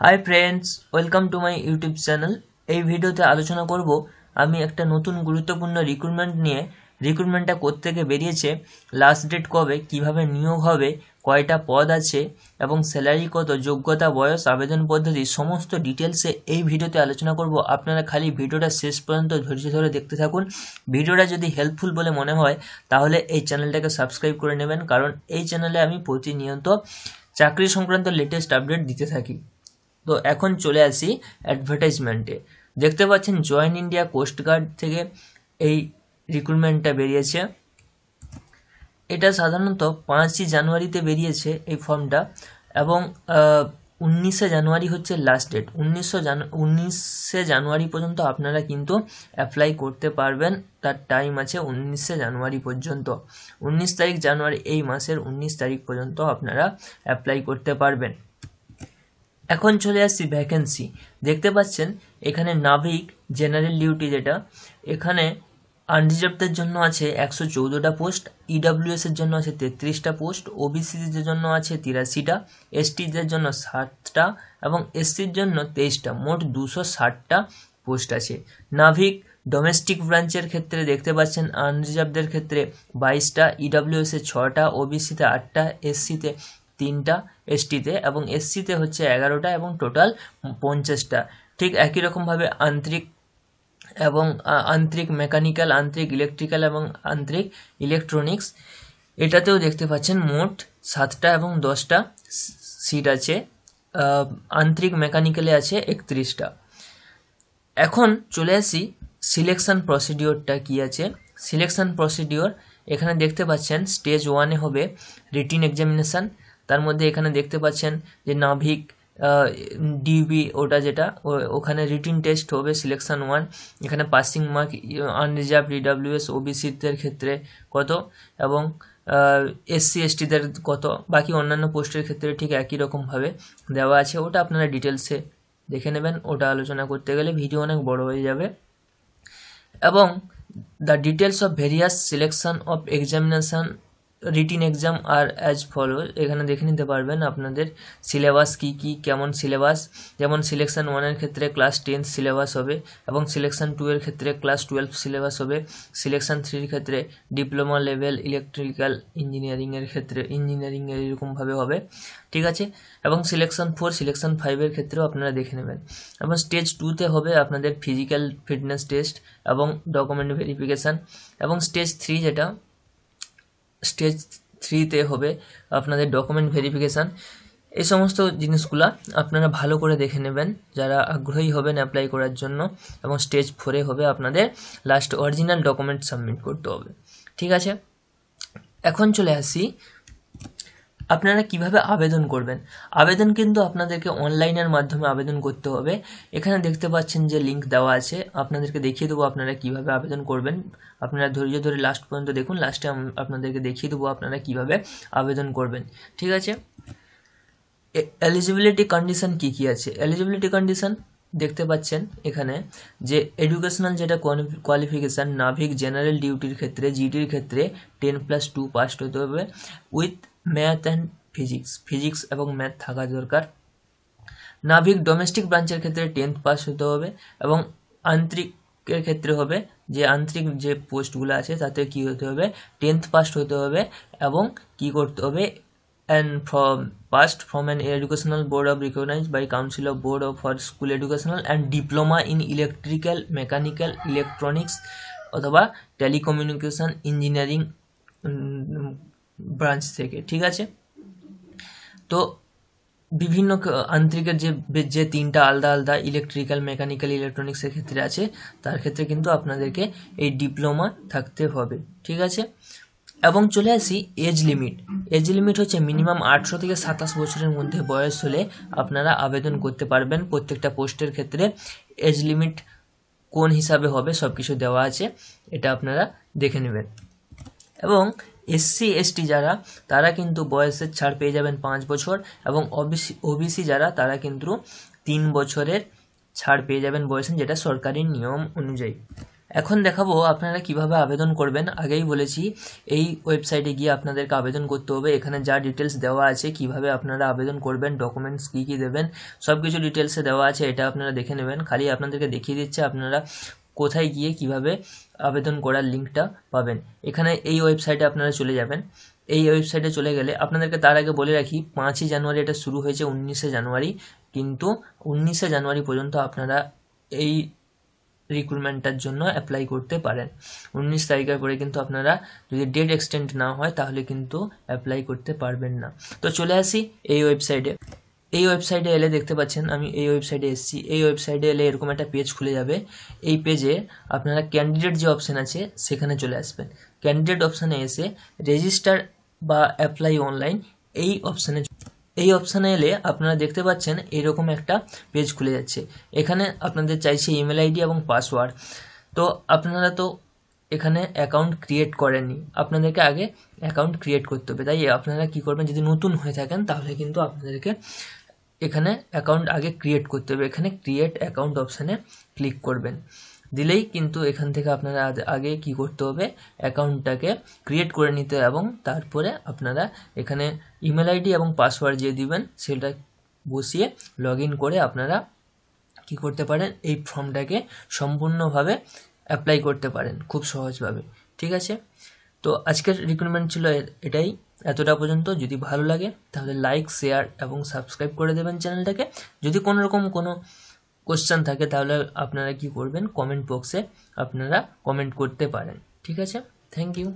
Hi friends welcome to my YouTube channel এই ভিডিওতে আলোচনা করব আমি একটা নতুন গুরুত্বপূর্ণ রিক্রুটমেন্ট নিয়ে। রিক্রুটমেন্টটা কোত্থেকে বেরিয়েছে লাস্ট ডেট কবে, কীভাবে নিয়োগ হবে, কয়টা পদ আছে, এবং স্যালারি কত, যোগ্যতা, বয়স, আবেদন পদ্ধতি, সমস্ত ডিটেলসে এই ভিডিওতে আলোচনা করব। আপনারা খালি ভিডিওটা শেষ পর্যন্ত ধৈর্য ধরে দেখতে থাকুন। ভিডিওটা যদি হেল্পফুল বলে মনে হয়, তাহলে এই চ্যানেলটাকে সাবস্ক্রাইব করে নেবেন, কারণ এই চ্যানেলে আমি প্রতিনিয়ত চাকরি সংক্রান্ত লেটেস্ট আপডেট দিতে থাকি। তো এখন চলে আসি অ্যাডভার্টাইজমেন্টে দেখতে পাচ্ছেন জয়েন ইন্ডিয়া কোস্টগার্ড থেকে এই রিক্রুটমেন্টটা বেরিয়েছে। এটা সাধারণত পাঁচই জানুয়ারিতে বেরিয়েছে এই ফর্মটা এবং উনিশে জানুয়ারি হচ্ছে লাস্ট ডেট উনিশশো জানু, উনিশে জানুয়ারি পর্যন্ত আপনারা কিন্তু অ্যাপ্লাই করতে পারবেন, তার টাইম আছে উনিশে জানুয়ারি পর্যন্ত। উনিশ তারিখ জানুয়ারি, এই মাসের উনিশ তারিখ পর্যন্ত আপনারা অ্যাপ্লাই করতে পারবেন। এখন চলে আসছি ভ্যাকেন্সি দেখতে পাচ্ছেন, এখানে নাবিক জেনারেল ডিউটি যেটা, এখানে আনরিজার্ভদের জন্য আছে একশো চৌদ্দটা পোস্ট ইডাব্লিউএস এর জন্য আছে তেত্রিশটা পোস্ট ওবিসিদের জন্য আছে তিরাশিটা এসটিদের জন্য ষাটটা এবং এসসির জন্য তেইশটা। মোট দুশো ষাটটা পোস্ট আছে। নাভিক ডোমেস্টিক ব্রাঞ্চের ক্ষেত্রে দেখতে পাচ্ছেন আনরিজার্ভদের ক্ষেত্রে বাইশটা ইডাব্লিউএস ছটা ওবিসিতে আটটা এসসিতে তিনটা এসটিতে এবং এসসিতে হচ্ছে এগারোটা এবং টোটাল পঞ্চাশটা। ঠিক একই রকমভাবে আন্তরিক এবং আন্তরিক মেকানিক্যাল আন্তরিক ইলেকট্রিক্যাল এবং আন্তরিক ইলেকট্রনিক্স এটাতেও দেখতে পাচ্ছেন মোট সাতটা এবং দশটা সিট আছে আন্তরিক মেকানিক্যালে আছে একত্রিশটা। এখন চলে আসি সিলেকশন প্রসিডিওরটা কি আছে। সিলেকশন প্রসিডিওর এখানে দেখতে পাচ্ছেন স্টেজ ওয়ানে হবে রিটিন এক্সামিনেশান তার মধ্যে এখানে দেখতে পাচ্ছেন যে নাভিক ডিবি ওটা যেটা ওখানে রিটিন টেস্ট হবে সিলেকশন ওয়ান এখানে পাসিং মার্ক আনরিজার্ভ ডিডাব্লিউএস ওবিসিদের ক্ষেত্রে কত এবং এসসি এসটিদের কত। বাকি অন্যান্য পোস্টের ক্ষেত্রে ঠিক একই রকমভাবে দেওয়া আছে। ওটা আপনারা ডিটেলসে দেখে নেবেন। ওটা আলোচনা করতে গেলে ভিডিও অনেক বড় হয়ে যাবে। এবং the details of various selection of examination written exam R as follow এখানে দেখে নিতে পারবেন আপনাদের সিলেবাস কী কী, কেমন সিলেবাস যেমন সিলেকশন ওয়ানের ক্ষেত্রে ক্লাস টেন্থ সিলেবাস হবে এবং সিলেকশন টু এর ক্ষেত্রে ক্লাস টুয়েলভ সিলেবাস হবে। সিলেকশান থ্রির ক্ষেত্রে ডিপ্লোমা লেভেল ইলেকট্রিক্যাল ইঞ্জিনিয়ারিংয়ের ক্ষেত্রে ইঞ্জিনিয়ারিং এরকমভাবে হবে। ঠিক আছে? এবং সিলেকশন ফোর সিলেকশন ফাইভের ক্ষেত্রেও আপনারা দেখে নেবেন। এবং স্টেজ টুতে হবে আপনাদের ফিজিক্যাল ফিটনেস টেস্ট এবং ডকুমেন্ট ভেরিফিকেশান এবং স্টেজ থ্রি যেটা স্টেজ থ্রিতে হবে আপনাদের ডকুমেন্ট ভেরিফিকেশান এই সমস্ত জিনিসগুলা আপনারা ভালো করে দেখে নেবেন, যারা আগ্রহী হবেন অ্যাপ্লাই করার জন্য, এবং স্টেজ ফোরে হবে আপনাদের লাস্ট অরিজিনাল ডকুমেন্ট সাবমিট করতে হবে। ঠিক আছে? এখন চলে আসি আপনারা কীভাবে আবেদন করবেন? আবেদন কিন্তু আপনাদেরকে অনলাইনের মাধ্যমে আবেদন করতে হবে। এখানে দেখতে পাচ্ছেন যে লিঙ্ক দেওয়া আছে। আপনাদেরকে দেখিয়ে দেবো আপনারা কীভাবে আবেদন করবেন। আপনারা ধৈর্য ধরে লাস্ট পর্যন্ত দেখুন। লাস্টে আপনাদেরকে দেখিয়ে দেবো আপনারা কীভাবে আবেদন করবেন। ঠিক আছে? এলিজিবিলিটি কন্ডিশন কী কী আছে? এলিজিবিলিটি কন্ডিশন দেখতে পাচ্ছেন এখানে যে এডুকেশনাল যেটা কোয়ালিফিকেশান নাভিক জেনারেল ডিউটির ক্ষেত্রে জিডির ক্ষেত্রে টেন প্লাস টু পাস হতে হবে with math and physics physics এবং ম্যাথ থাকা দরকার। নাভিক ডোমেস্টিক ব্রাঞ্চের ক্ষেত্রে টেন্থ পাস হতে হবে এবং আন্তরিকের ক্ষেত্রে হবে যে আন্তরিক যে পোস্টগুলো আছে তাতে কী হতে হবে? টেন্থ পাস হতে হবে এবং কি করতে হবে? And from past from an educational board of recognise by council of board of for school educational and diploma in electrical mechanical electronics অথবা টেলিকমিউনিকেশন ইঞ্জিনিয়ারিং ব্রাঞ্চ থেকে, ঠিক আছে? তো বিভিন্ন আন্তরিকের যে যে তিনটা আলাদা আলাদা ইলেকট্রিক্যাল মেকানিক্যাল ইলেকট্রনিক্সের ক্ষেত্রে আছে, তার ক্ষেত্রে কিন্তু আপনাদেরকে এই ডিপ্লোমা থাকতে হবে, ঠিক আছে? এবং চলে আসি এজ লিমিট এজ লিমিট হচ্ছে মিনিমাম আটশো থেকে সাতাশ বছরের মধ্যে বয়স হলে আপনারা আবেদন করতে পারবেন। প্রত্যেকটা পোস্টের ক্ষেত্রে এজ লিমিট কোন হিসাবে হবে সব কিছু দেওয়া আছে, এটা আপনারা দেখে নেবেন। এবং এসসি এসটি যারা, তারা কিন্তু বয়সের ছাড় পেয়ে যাবেন পাঁচ বছর এবং ওবিসি ওবিসি যারা, তারা কিন্তু তিন বছরের ছাড় পেয়ে যাবেন বয়সের, যেটা সরকারি নিয়ম অনুযায়ী। এখন দেখাবো আপনারা কীভাবে আবেদন করবেন। আগেই বলেছি, এই ওয়েবসাইটে গিয়ে আপনাদেরকে আবেদন করতে হবে। এখানে যা ডিটেলস দেওয়া আছে, কীভাবে আপনারা আবেদন করবেন ডকুমেন্টস কী কী দেবেন সব কিছু ডিটেলসে দেওয়া আছে, এটা আপনারা দেখে নেবেন। খালি আপনাদেরকে দেখিয়ে দিচ্ছে আপনারা কোথায় গিয়ে কীভাবে আবেদন করার লিঙ্কটা পাবেন। এখানে এই ওয়েবসাইটে আপনারা চলে যাবেন। এই ওয়েবসাইটে চলে গেলে আপনাদেরকে তার আগে বলে রাখি, পাঁচই জানুয়ারি এটা শুরু হয়েছে উনিশে জানুয়ারি। কিন্তু উনিশে জানুয়ারি পর্যন্ত আপনারা এই রিক্রুটমেন্টটার জন্য অ্যাপ্লাই করতে পারেন। উনিশ তারিখের পরে কিন্তু আপনারা যদি ডেট এক্সটেন্ড না হয়, তাহলে কিন্তু অ্যাপ্লাই করতে পারবেন না। তো চলে আসি এই ওয়েবসাইটে এই ওয়েবসাইটে এলে দেখতে পাচ্ছেন, আমি এই ওয়েবসাইটে এসেছি। এই ওয়েবসাইটে এলে এরকম একটা পেজ খুলে যাবে। এই পেজে আপনারা ক্যান্ডিডেট যে অপশান আছে, সেখানে চলে আসবেন। ক্যান্ডিডেট অপশানে এসে রেজিস্টার বা অ্যাপ্লাই অনলাইন এই অপশানে এই অপশানে এলে আপনারা দেখতে পাচ্ছেন এরকম একটা পেজ খুলে যাচ্ছে। এখানে আপনাদের চাইছে ইমেল আইডি এবং পাসওয়ার্ড তো আপনারা তো এখানে অ্যাকাউন্ট ক্রিয়েট করেননি। আপনাদেরকে আগে অ্যাকাউন্ট ক্রিয়েট করতে হবে। তাই আপনারা কী করবেন? যদি নতুন হয়ে থাকেন, তাহলে কিন্তু আপনাদেরকে এখানে অ্যাকাউন্ট আগে ক্রিয়েট করতে হবে। এখানে ক্রিয়েট অ্যাকাউন্ট অপশানে ক্লিক করবেন। দিলেই কিন্তু এখান থেকে আপনারা আগে কি করতে হবে? অ্যাকাউন্টটাকে ক্রিয়েট করে নিতে এবং তারপরে আপনারা এখানে ইমেল আইডি এবং পাসওয়ার্ড যে দিবেন, সেটা বসিয়ে লগ করে আপনারা কি করতে পারেন? এই ফর্মটাকে সম্পূর্ণভাবে অ্যাপ্লাই করতে পারেন, খুব সহজভাবে। ঠিক আছে? তো আজকের রিক্রুটমেন্ট ছিল এটাই। এতটা পর্যন্ত। যদি ভালো লাগে, তাহলে লাইক শেয়ার এবং সাবস্ক্রাইব করে দেবেন চ্যানেলটাকে। যদি কোনো রকম কোনো কোশ্চেন থাকে, তাহলে আপনারা কি করবেন? কমেন্ট বক্সে আপনারা কমেন্ট করতে পারেন। ঠিক আছে? Thank you